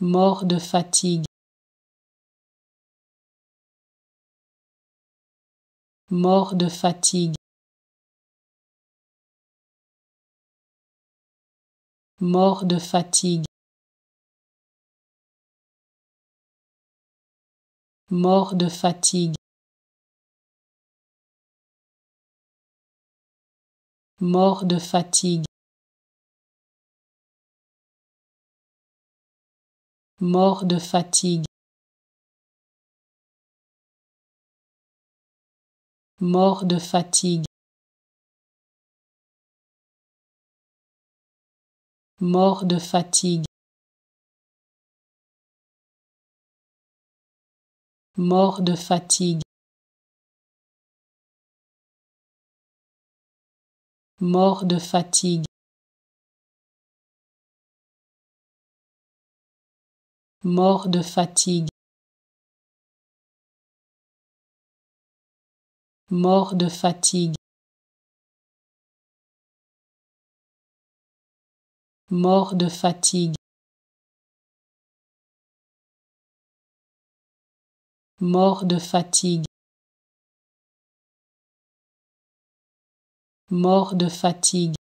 mort de fatigue, mort de fatigue, mort de fatigue, mort de fatigue, mort de fatigue, mort de fatigue, mort de fatigue, mort de fatigue, mort de fatigue, mort de fatigue, mort de fatigue, mort de fatigue, mort de fatigue, mort de fatigue, mort de fatigue,